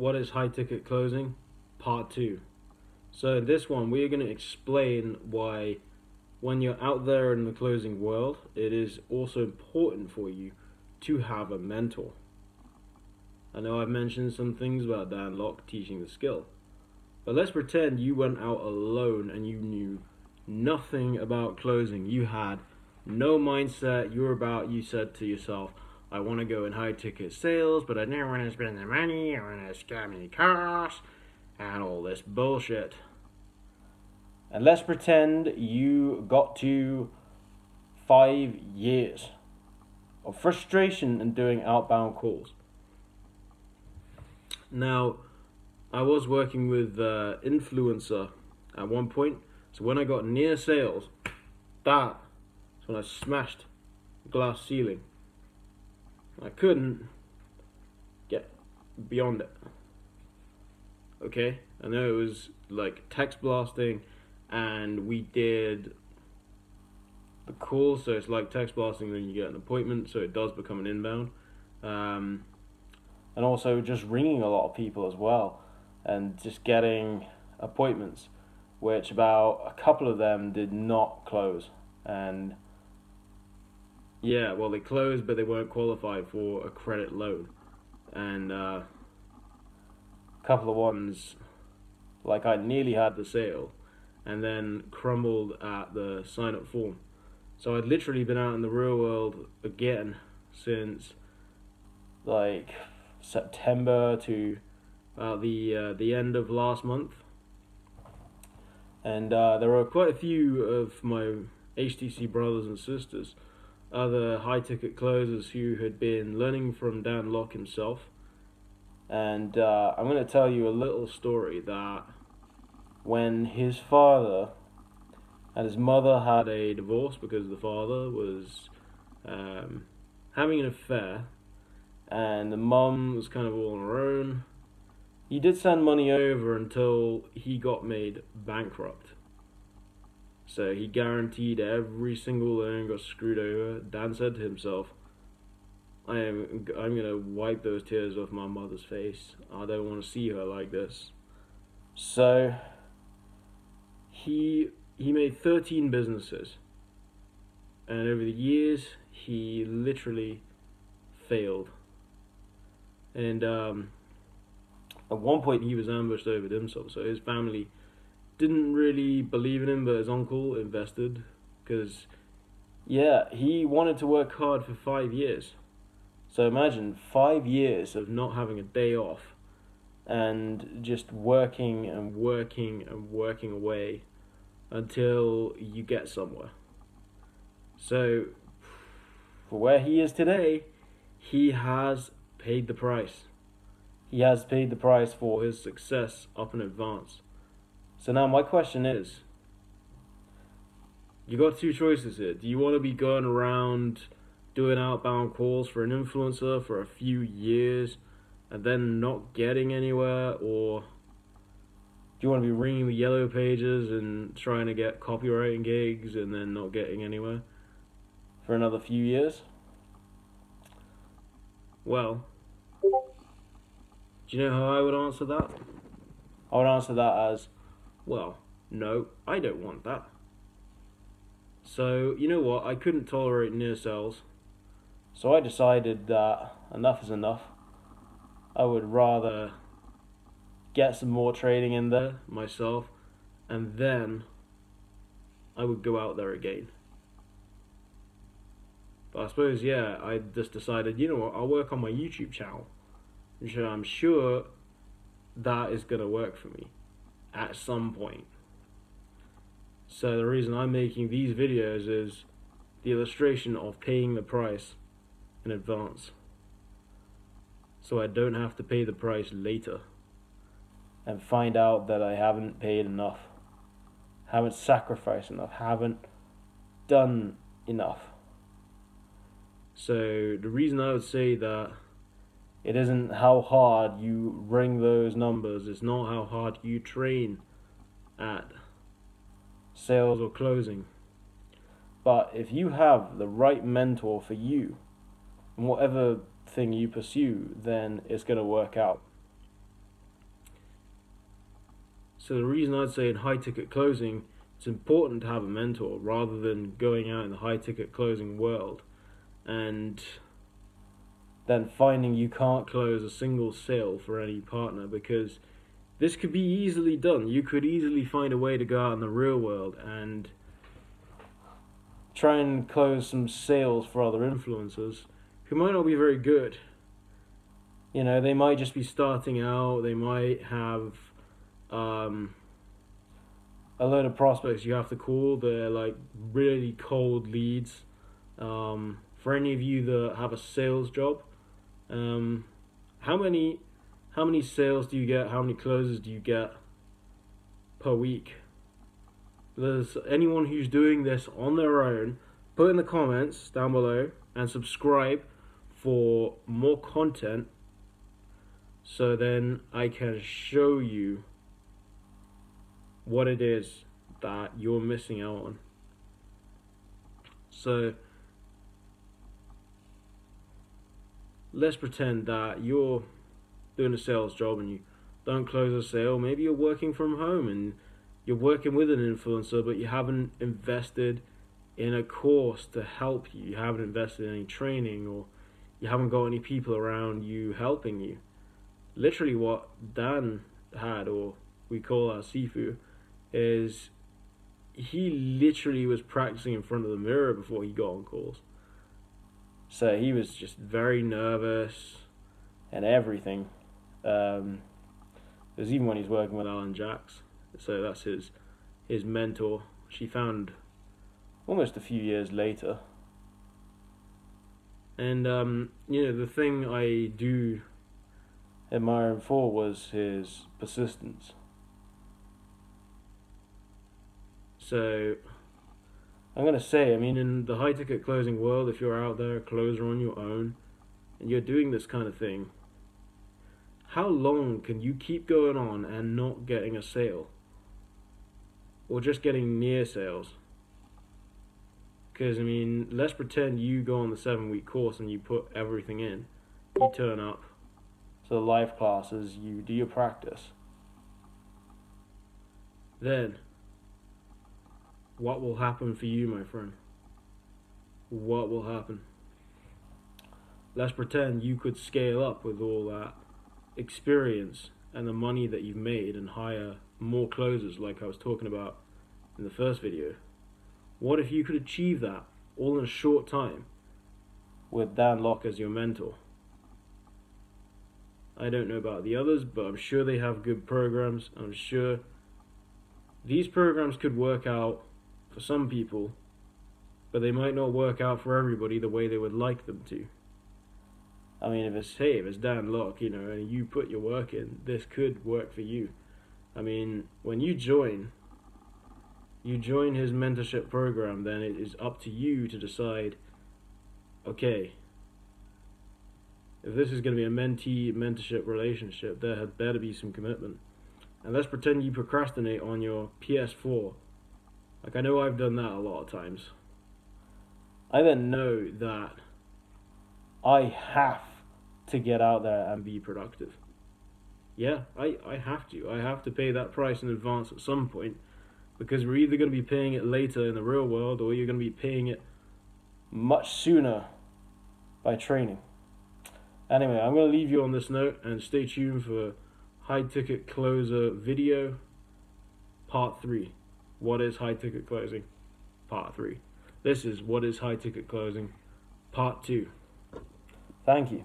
what is high ticket closing? Part 2. So, in this one, we're going to explain why, when you're out there in the closing world, it is also important for you to have a mentor. I know I've mentioned some things about Dan Lok teaching the skill, but let's pretend you went out alone and you knew nothing about closing. You had no mindset. You were about, you said to yourself, I want to go in high ticket sales, but I never want to spend the money. I want to scam any cars and all this bullshit. And let's pretend you got to five years of frustration in doing outbound calls. Now, I was working with uh, influencer at one point, so when I got near sales, that is when I smashed glass ceiling. I couldn't get beyond it. Okay, I know it was like text blasting, and we did the call, so it's like text blasting, then you get an appointment, so it does become an inbound. Um, and also just ringing a lot of people as well, and just getting appointments, which about a couple of them did not close, and yeah, well, they closed, but they weren't qualified for a credit loan, and uh, a couple of ones, like I nearly had the sale, and then crumbled at the sign up form. So I'd literally been out in the real world again since like September to uh, the uh, the end of last month, and uh, there were quite a few of my HTC brothers and sisters other high ticket closers who had been learning from Dan Lok himself. And uh, I'm going to tell you a little story that when his father and his mother had a divorce because the father was um, having an affair and the mum was kind of all on her own. He did send money over until he got made bankrupt. So he guaranteed every single loan got screwed over. Dan said to himself, I am I'm gonna wipe those tears off my mother's face. I don't want to see her like this. So he he made 13 businesses. And over the years he literally failed. And um, at one point he was ambushed over himself, so his family didn't really believe in him, but his uncle invested because, yeah, he wanted to work hard for five years. So imagine five years of not having a day off and just working and working and working away until you get somewhere. So, for where he is today, he has paid the price. He has paid the price for his success up in advance. So now my question is you got two choices here. Do you want to be going around doing outbound calls for an influencer for a few years and then not getting anywhere or do you want to be ringing the yellow pages and trying to get copywriting gigs and then not getting anywhere for another few years? Well, do you know how I would answer that? I would answer that as well, no, I don't want that. So, you know what? I couldn't tolerate near cells. So I decided that enough is enough. I would rather get some more trading in there myself and then I would go out there again. But I suppose, yeah, I just decided, you know what, I'll work on my YouTube channel. Which I'm sure that is going to work for me at some point. So the reason I'm making these videos is the illustration of paying the price in advance. So I don't have to pay the price later and find out that I haven't paid enough, haven't sacrificed enough, haven't done enough. So the reason I would say that it isn't how hard you ring those numbers, it's not how hard you train at sales or closing. But if you have the right mentor for you, and whatever thing you pursue, then it's going to work out. So the reason I'd say in high ticket closing, it's important to have a mentor rather than going out in the high ticket closing world and then finding you can't close a single sale for any partner because this could be easily done. You could easily find a way to go out in the real world and try and close some sales for other influencers who might not be very good. You know, they might just be starting out, they might have um, a load of prospects you have to call. They're like really cold leads. Um, for any of you that have a sales job, um, how many how many sales do you get? How many closes do you get per week? There's anyone who's doing this on their own, put in the comments down below and subscribe for more content so then I can show you what it is that you're missing out on. So let's pretend that you're doing a sales job and you don't close a sale. Maybe you're working from home and you're working with an influencer, but you haven't invested in a course to help you. You haven't invested in any training or you haven't got any people around you helping you. Literally, what Dan had, or we call our Sifu, is he literally was practicing in front of the mirror before he got on calls. So he was just very nervous and everything. Um, there's even when he's working with Alan Jacques. So that's his his mentor. She found almost a few years later. And um, you know the thing I do admire him for was his persistence. So I'm gonna say, I mean, in the high ticket closing world, if you're out there, a closer on your own, and you're doing this kind of thing, how long can you keep going on and not getting a sale? Or just getting near sales? Because, I mean, let's pretend you go on the seven week course and you put everything in. You turn up to the live classes, you do your practice. Then, what will happen for you, my friend? What will happen? Let's pretend you could scale up with all that experience and the money that you've made and hire more closers, like I was talking about in the first video. What if you could achieve that all in a short time with Dan Lok as your mentor? I don't know about the others, but I'm sure they have good programs. I'm sure these programs could work out for some people, but they might not work out for everybody the way they would like them to. I mean, if it's hey, if it's Dan Lok, you know, and you put your work in, this could work for you. I mean, when you join, you join his mentorship program, then it is up to you to decide. Okay, if this is going to be a mentee mentorship relationship, there had better be some commitment. And let's pretend you procrastinate on your PS4 like, I know I've done that a lot of times. I then know that I have to get out there and be productive. Yeah, I, I have to. I have to pay that price in advance at some point because we're either going to be paying it later in the real world or you're going to be paying it much sooner by training. Anyway, I'm going to leave you on this note and stay tuned for high ticket closer video part 3. What is high ticket closing? Part 3. This is What is high ticket closing? Part 2. Thank you.